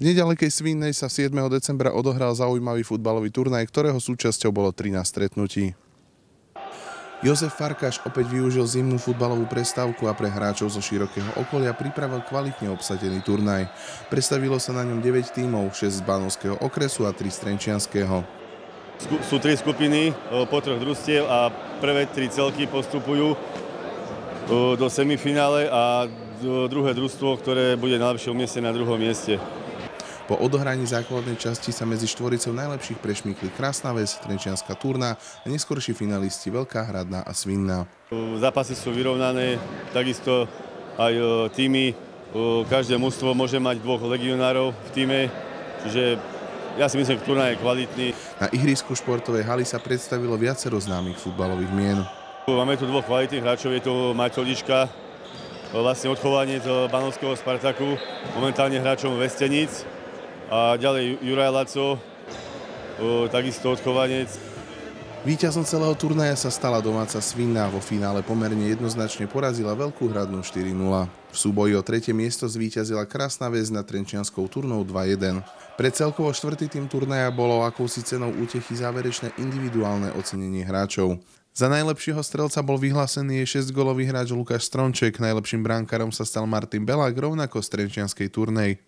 V nedalekej Svinnej sa 7. decembra odohral zaujímavý futbalový turnaj, ktorého súčasťou bolo 13 stretnutí. Jozef Farkáš opäť využil zimnú futbalovú prestávku a pre hráčov zo širokého okolia pripravil kvalitne obsadený turnaj. Predstavilo sa na ňom 9 tímov, 6 z Banovského okresu a 3 z Trenčianského. Sú tri skupiny po troch družstiev a prvé tri celky postupujú do semifinále a druhé družstvo, ktoré bude na lepšom mieste na druhom mieste. Po odohraní základnej časti sa medzi štvoricou najlepších prešmykli Krásna Ves, Trenčianská turná a neskorší finalisti Veľká Hradná a Svinná. Zápasy sú vyrovnané, takisto aj týmy, každé mužstvo môže mať dvoch legionárov v týme, čiže ja si myslím, že turná je kvalitný. Na ihrisku športovej haly sa predstavilo viacero známych futbalových mien. Máme tu dvoch kvalitných hráčov, je tu Maťo Liška, vlastne odchovanie z Banovského Spartaku, momentálne hráčom Vesteníc a ďalej Juraj Laco, takisto odchovanec. Výťazom celého turnaja sa stala domáca Svinná. Vo finále pomerne jednoznačne porazila Veľkú hradnú 4-0. V súboji o tretie miesto zvíťazila Krásna väz na Trenčianskou turnou 2-1. Pre celkovo štvrtý tým turnaja bolo akousi cenou útechy záverečné individuálne ocenenie hráčov. Za najlepšieho strelca bol vyhlásený 6-golový hráč Lukáš Stronček, najlepším bránkarom sa stal Martin Belák rovnako z Trenčianskej turnej.